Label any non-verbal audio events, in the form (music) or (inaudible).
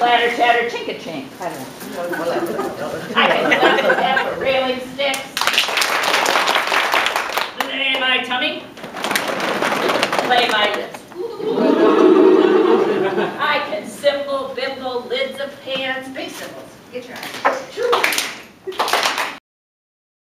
clatter, chatter, chink a chink. I don't know. I can (laughs) clap the tap railing sticks. Lay my tummy. Play my lips. I can cymbal, bimble, lids of pans, big cymbals. Get your eyes.